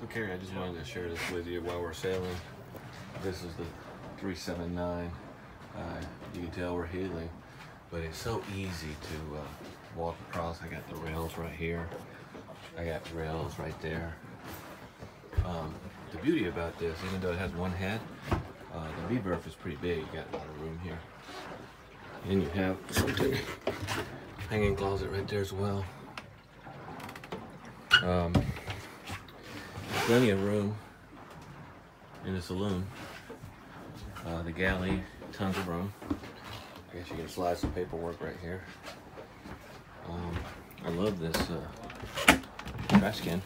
So Carrie, I just wanted to share this with you while we're sailing. This is the 379. Uh, you can tell we're heeling, but it's so easy to uh, walk across. I got the rails right here. I got rails right there. Um, the beauty about this, even though it has one head, uh, the V-berth is pretty big. You got a lot of room here. And you have something hanging closet right there as well. Um, plenty of room in the saloon. Uh, the galley, tons of room. I guess you can slide some paperwork right here. Um, I love this uh, trash can.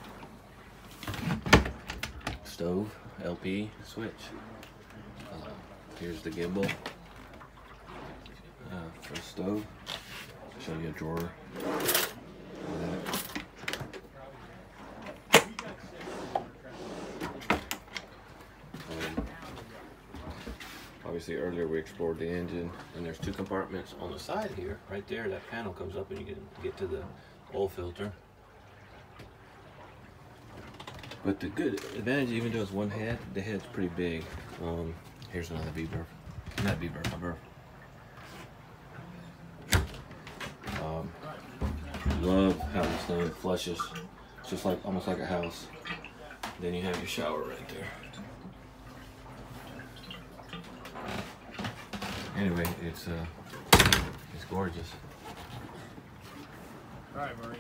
Stove, LP, switch. Uh, here's the gimbal uh, for the stove. Show you a drawer. Um, obviously earlier we explored the engine and there's two compartments on the side here right there that panel comes up and you can get to the oil filter. But the good advantage even though it's one head the head's pretty big. Um, here's another V-berth not berth um, love how this thing flushes it's just like almost like a house. Then you have your shower right there anyway, it's uh, it's gorgeous. All right, Marie.